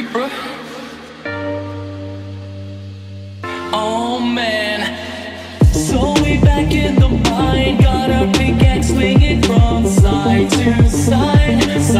Reaper. Oh man. So we back in the mine, got our pickaxe swinging from side to side. side